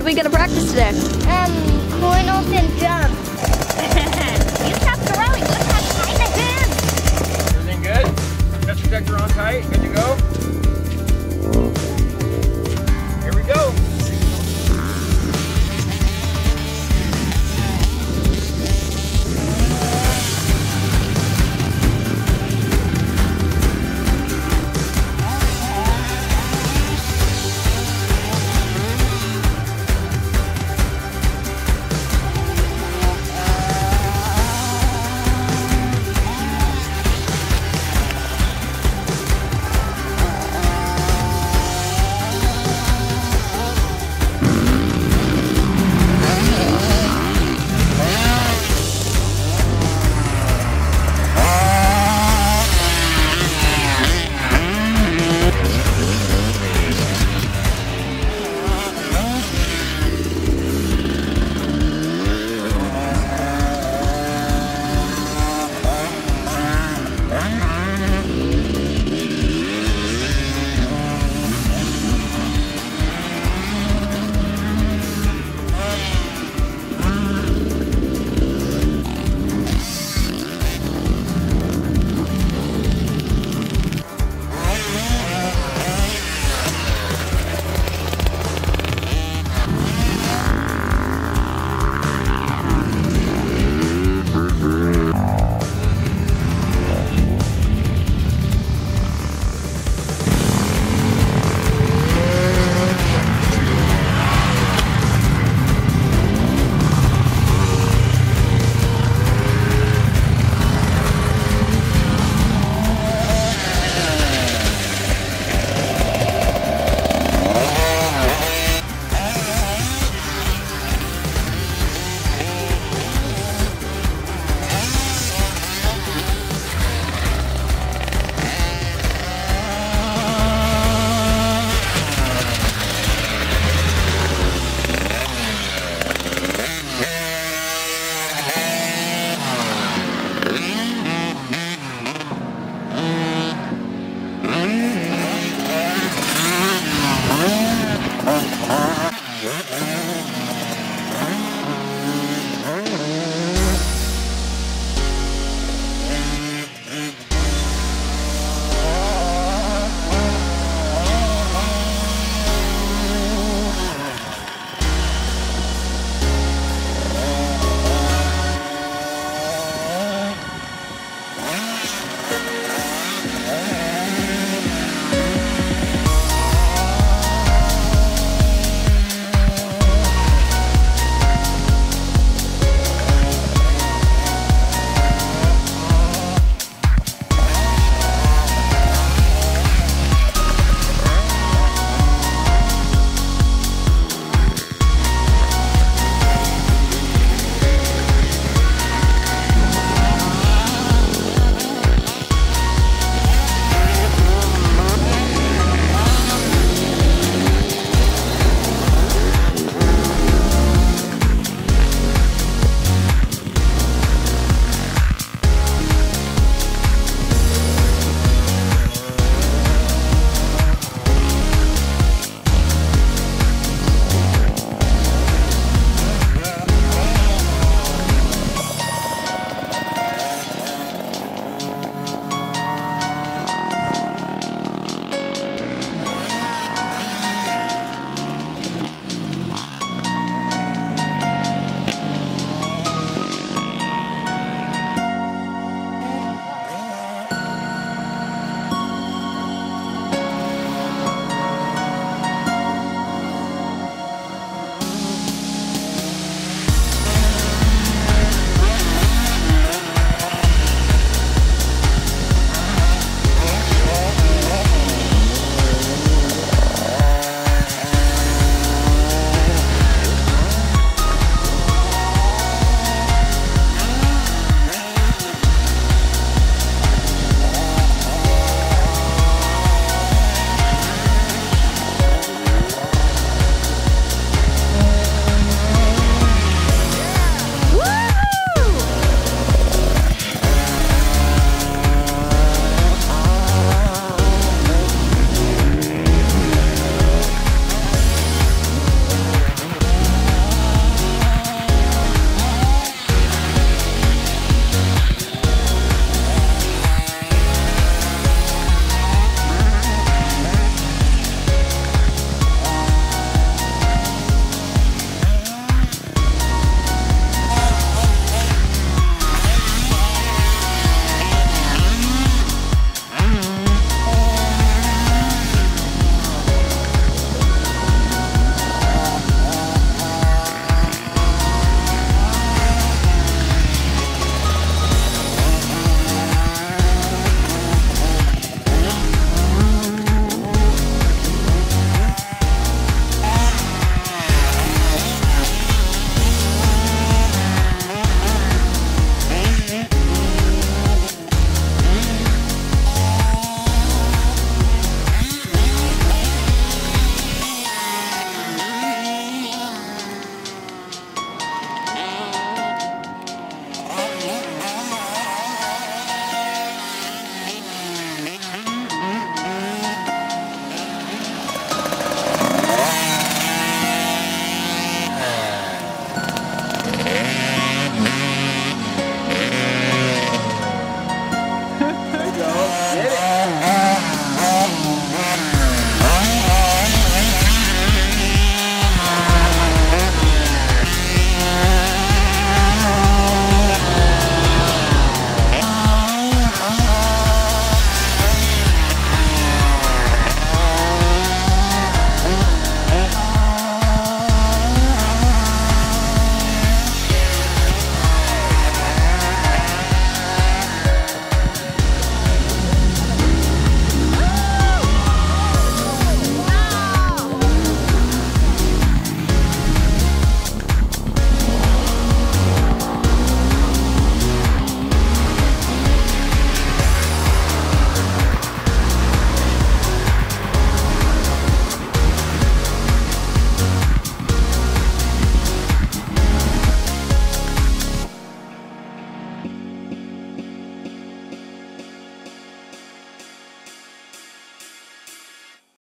What are we gonna practice today? Um, coin.